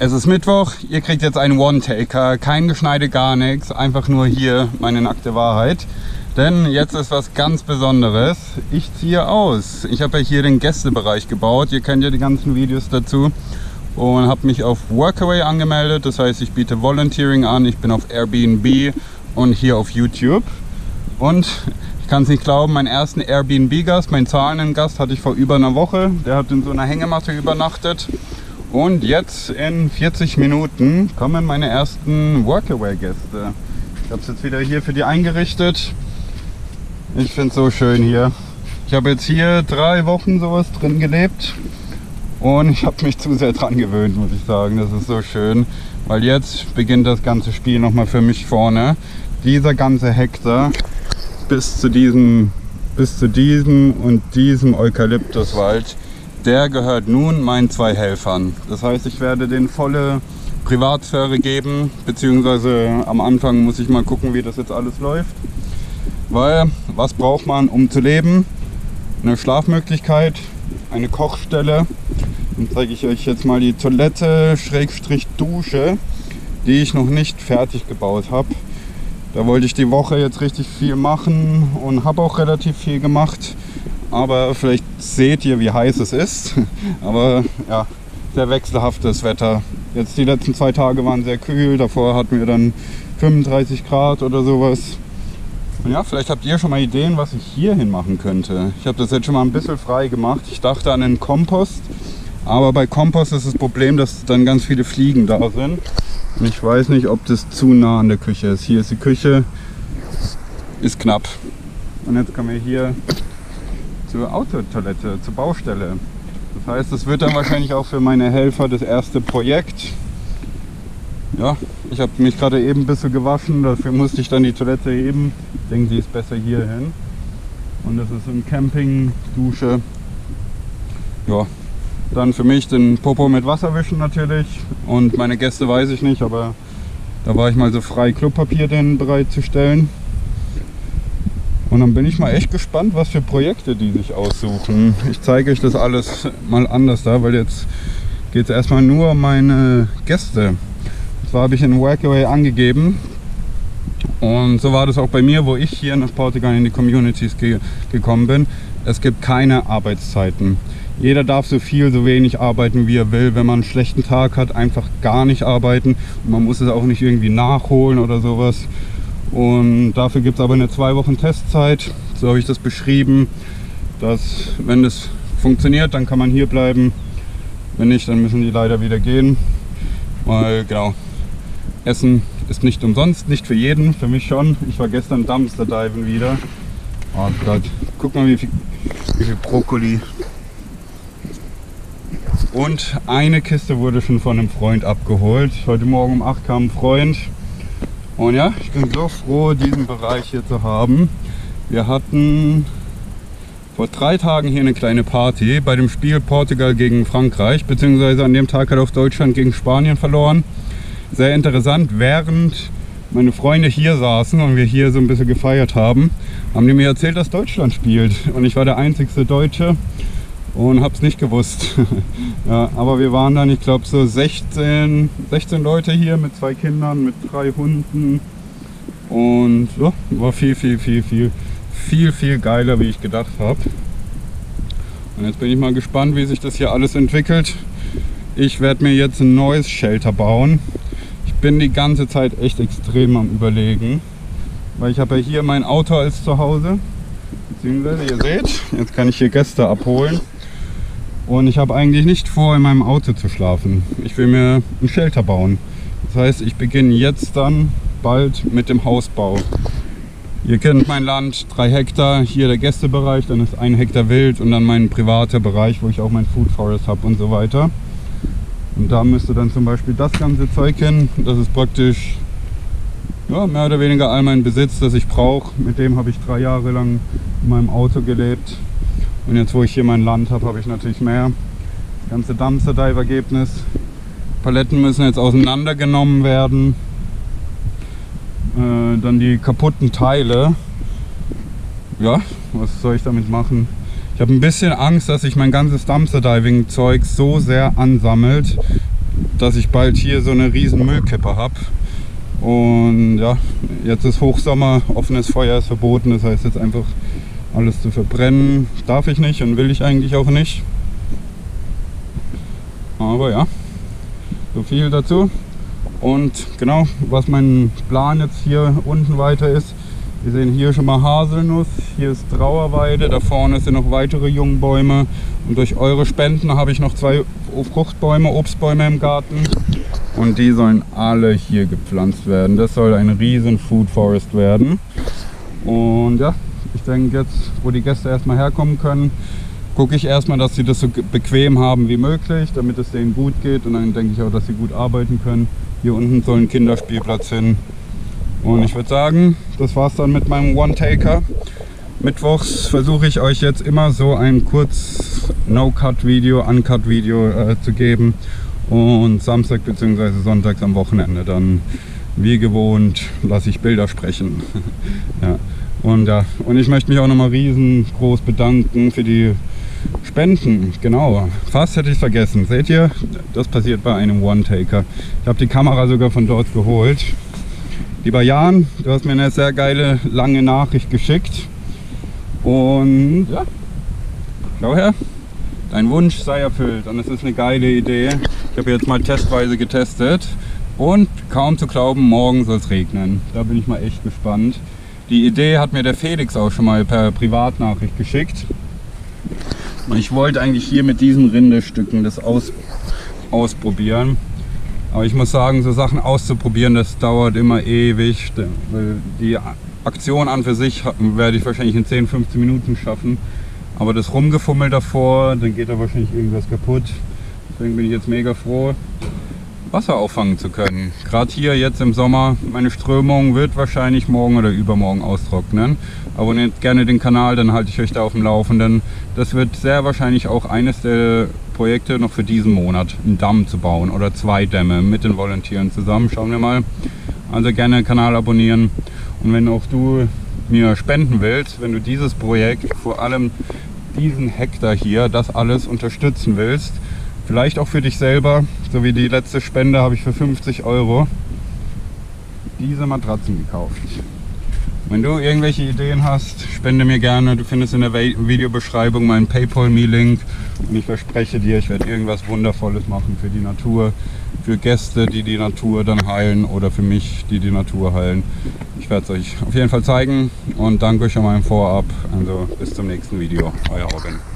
Es ist Mittwoch, ihr kriegt jetzt einen One-Taker, kein Geschneide, gar nichts, einfach nur hier meine nackte Wahrheit. Denn jetzt ist was ganz Besonderes. Ich ziehe aus. Ich habe ja hier den Gästebereich gebaut. Ihr kennt ja die ganzen Videos dazu. Und habe mich auf Workaway angemeldet. Das heißt, ich biete Volunteering an. Ich bin auf Airbnb und hier auf YouTube. Und ich kann es nicht glauben, meinen ersten Airbnb-Gast, meinen zahlenden Gast hatte ich vor über einer Woche. Der hat in so einer Hängematte übernachtet. Und jetzt in 40 Minuten kommen meine ersten Workaway-Gäste. Ich habe es jetzt wieder hier für die eingerichtet. Ich finde es so schön hier. Ich habe jetzt hier drei Wochen sowas drin gelebt und ich habe mich zu sehr dran gewöhnt, muss ich sagen. Das ist so schön, weil jetzt beginnt das ganze Spiel nochmal für mich vorne. Dieser ganze Hektar bis zu diesem, bis zu diesem und diesem Eukalyptuswald, der gehört nun meinen zwei Helfern. Das heißt, ich werde den volle Privatsphäre geben, beziehungsweise am Anfang muss ich mal gucken, wie das jetzt alles läuft. Weil was braucht man, um zu leben? Eine Schlafmöglichkeit, eine Kochstelle. Dann zeige ich euch jetzt mal die Toilette, Schrägstrich Dusche, die ich noch nicht fertig gebaut habe. Da wollte ich die Woche jetzt richtig viel machen und habe auch relativ viel gemacht. Aber vielleicht seht ihr, wie heiß es ist. Aber ja, sehr wechselhaftes Wetter. Jetzt die letzten zwei Tage waren sehr kühl. Davor hatten wir dann 35 Grad oder sowas. Und ja, vielleicht habt ihr schon mal Ideen, was ich hier hin machen könnte. Ich habe das jetzt schon mal ein bisschen frei gemacht. Ich dachte an einen Kompost, aber bei Kompost ist das Problem, dass dann ganz viele Fliegen da sind. Und ich weiß nicht, ob das zu nah an der Küche ist. Hier ist die Küche, ist knapp. Und jetzt kommen wir hier zur Autotoilette, zur Baustelle. Das heißt, das wird dann wahrscheinlich auch für meine Helfer das erste Projekt. Ja, ich habe mich gerade eben ein bisschen gewaschen, dafür musste ich dann die Toilette heben. Ich denke, sie ist besser hier hin. Und das ist ein Camping-Dusche. Ja, dann für mich den Popo mit Wasser wischen natürlich. Und meine Gäste weiß ich nicht, aber da war ich mal so frei, Klopapier denn bereitzustellen. Und dann bin ich mal echt gespannt, was für Projekte die sich aussuchen. Ich zeige euch das alles mal anders da, weil jetzt geht es erstmal nur um meine Gäste zwar habe ich in Workaway angegeben und so war das auch bei mir, wo ich hier nach Portugal in die Communities ge gekommen bin. Es gibt keine Arbeitszeiten. Jeder darf so viel, so wenig arbeiten, wie er will. Wenn man einen schlechten Tag hat, einfach gar nicht arbeiten. Und man muss es auch nicht irgendwie nachholen oder sowas. Und dafür gibt es aber eine zwei Wochen Testzeit. So habe ich das beschrieben, dass wenn das funktioniert, dann kann man hier bleiben. Wenn nicht, dann müssen die leider wieder gehen. Weil genau, Essen ist nicht umsonst, nicht für jeden, für mich schon. Ich war gestern Dumpster Diven wieder. Oh Gott, guck mal wie viel, wie viel Brokkoli. Und eine Kiste wurde schon von einem Freund abgeholt. Heute Morgen um 8 kam ein Freund. Und ja, ich bin so froh, diesen Bereich hier zu haben. Wir hatten vor drei Tagen hier eine kleine Party bei dem Spiel Portugal gegen Frankreich, beziehungsweise an dem Tag hat auch Deutschland gegen Spanien verloren sehr interessant, während meine Freunde hier saßen und wir hier so ein bisschen gefeiert haben, haben die mir erzählt, dass Deutschland spielt. Und ich war der einzigste Deutsche und habe es nicht gewusst. ja, aber wir waren dann, ich glaube, so 16, 16 Leute hier mit zwei Kindern, mit drei Hunden. Und ja, war viel, viel, viel, viel, viel, viel geiler, wie ich gedacht habe. Und jetzt bin ich mal gespannt, wie sich das hier alles entwickelt. Ich werde mir jetzt ein neues Shelter bauen bin die ganze Zeit echt extrem am überlegen. Weil ich habe ja hier mein Auto als Zuhause. Beziehungsweise ihr seht, jetzt kann ich hier Gäste abholen. Und ich habe eigentlich nicht vor, in meinem Auto zu schlafen. Ich will mir ein Shelter bauen. Das heißt, ich beginne jetzt dann bald mit dem Hausbau. Ihr kennt mein Land, drei Hektar, hier der Gästebereich, dann ist ein Hektar Wild und dann mein privater Bereich, wo ich auch mein Food Forest habe und so weiter. Und da müsste dann zum Beispiel das ganze Zeug hin. Das ist praktisch ja, mehr oder weniger all mein Besitz, das ich brauche. Mit dem habe ich drei Jahre lang in meinem Auto gelebt. Und jetzt, wo ich hier mein Land habe, habe ich natürlich mehr. Das ganze Dumpster Dive Ergebnis. Paletten müssen jetzt auseinandergenommen werden. Äh, dann die kaputten Teile. Ja, was soll ich damit machen? Ich habe ein bisschen Angst, dass sich mein ganzes Dumpster Diving Zeug so sehr ansammelt, dass ich bald hier so eine riesen Müllkippe habe. Und ja, jetzt ist Hochsommer, offenes Feuer ist verboten, das heißt jetzt einfach alles zu verbrennen darf ich nicht und will ich eigentlich auch nicht. Aber ja, so viel dazu. Und genau, was mein Plan jetzt hier unten weiter ist, wir sehen hier schon mal Haselnuss, hier ist Trauerweide, da vorne sind noch weitere Jungbäume und durch eure Spenden habe ich noch zwei Fruchtbäume, Obstbäume im Garten und die sollen alle hier gepflanzt werden. Das soll ein riesen Food Forest werden. Und ja, denke jetzt, wo die Gäste erstmal herkommen können, gucke ich erstmal, dass sie das so bequem haben wie möglich, damit es denen gut geht. Und dann denke ich auch, dass sie gut arbeiten können. Hier unten soll ein Kinderspielplatz hin. Und ich würde sagen, das war es dann mit meinem One-Taker. Mittwochs versuche ich euch jetzt immer so ein kurz No-Cut-Video, Uncut-Video äh, zu geben. Und Samstag bzw. Sonntags am Wochenende dann wie gewohnt lasse ich Bilder sprechen. ja. Und, ja, und ich möchte mich auch nochmal riesengroß bedanken für die Spenden. Genau, fast hätte ich es vergessen. Seht ihr, das passiert bei einem One-Taker. Ich habe die Kamera sogar von dort geholt. Lieber Jan, du hast mir eine sehr geile, lange Nachricht geschickt. Und ja, schau her, dein Wunsch sei erfüllt. Und es ist eine geile Idee. Ich habe jetzt mal testweise getestet. Und kaum zu glauben, morgen soll es regnen. Da bin ich mal echt gespannt. Die Idee hat mir der Felix auch schon mal per Privatnachricht geschickt. Und ich wollte eigentlich hier mit diesen Rindestücken das aus, ausprobieren. Aber ich muss sagen, so Sachen auszuprobieren, das dauert immer ewig. Die Aktion an für sich werde ich wahrscheinlich in 10, 15 Minuten schaffen. Aber das Rumgefummel davor, dann geht da wahrscheinlich irgendwas kaputt. Deswegen bin ich jetzt mega froh, Wasser auffangen zu können. Gerade hier jetzt im Sommer, meine Strömung wird wahrscheinlich morgen oder übermorgen austrocknen. Abonniert gerne den Kanal, dann halte ich euch da auf dem Laufenden. Das wird sehr wahrscheinlich auch eines der Projekte noch für diesen Monat, einen Damm zu bauen oder zwei Dämme mit den Volontieren zusammen. Schauen wir mal. Also gerne den Kanal abonnieren. Und wenn auch du mir spenden willst, wenn du dieses Projekt, vor allem diesen Hektar hier, das alles unterstützen willst, Vielleicht auch für dich selber, so wie die letzte Spende habe ich für 50 Euro diese Matratzen gekauft. Wenn du irgendwelche Ideen hast, spende mir gerne. Du findest in der Videobeschreibung meinen PayPal-Me-Link. Und ich verspreche dir, ich werde irgendwas Wundervolles machen für die Natur, für Gäste, die die Natur dann heilen oder für mich, die die Natur heilen. Ich werde es euch auf jeden Fall zeigen und danke euch mal im Vorab. Also bis zum nächsten Video. Euer Robin.